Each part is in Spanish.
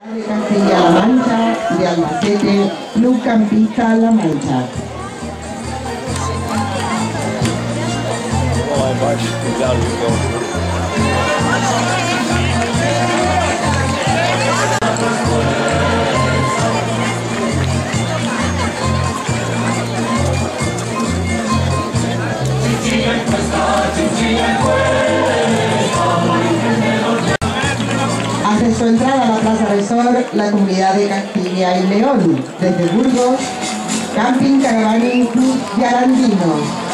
De Castilla-La Mancha, de Albacete, Club Campista La Mancha. La comunidad de Castilla y León, desde Burgos, Camping Caravaning Club Yarandino. Desde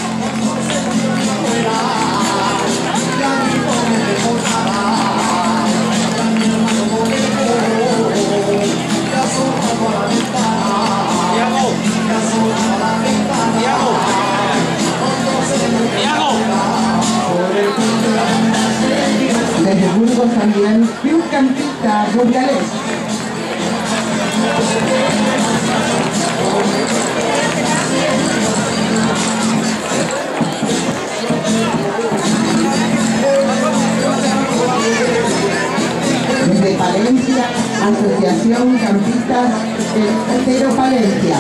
También, Club Campista Burgalés. Desde Palencia, Asociación Campistas del Cero Palencia.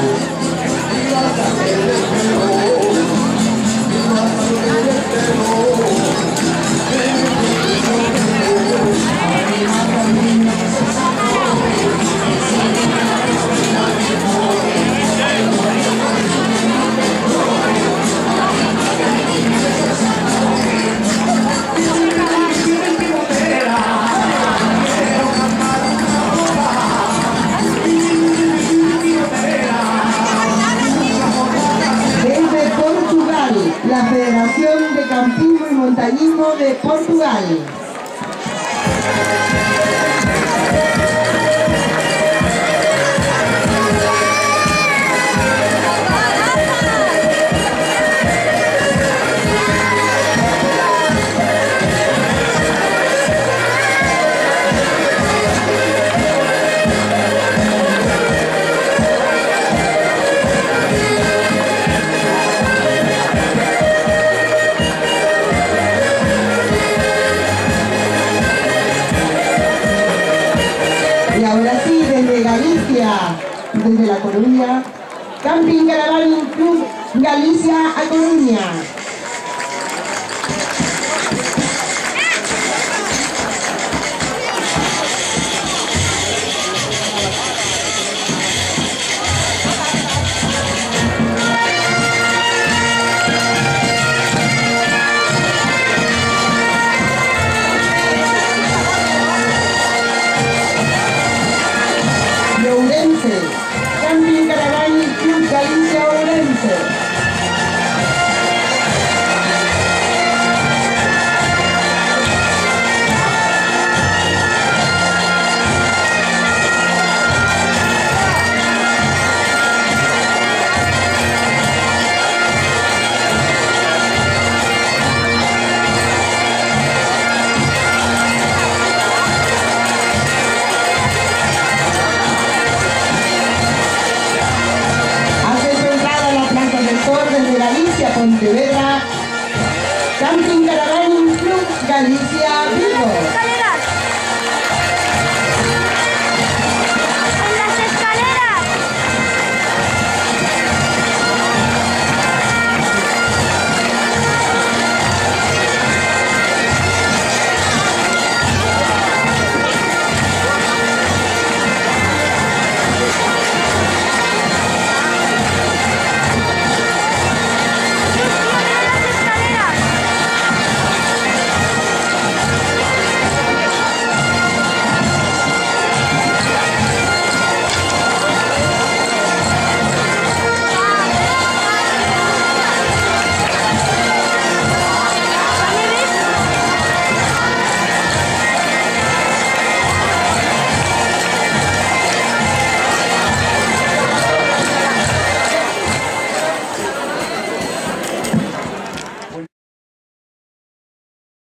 De Campismo y Montañismo de Portugal. Desde La Coruña, Camping Caravan Club Galicia a Coruña. Camping Caravan Club Galicia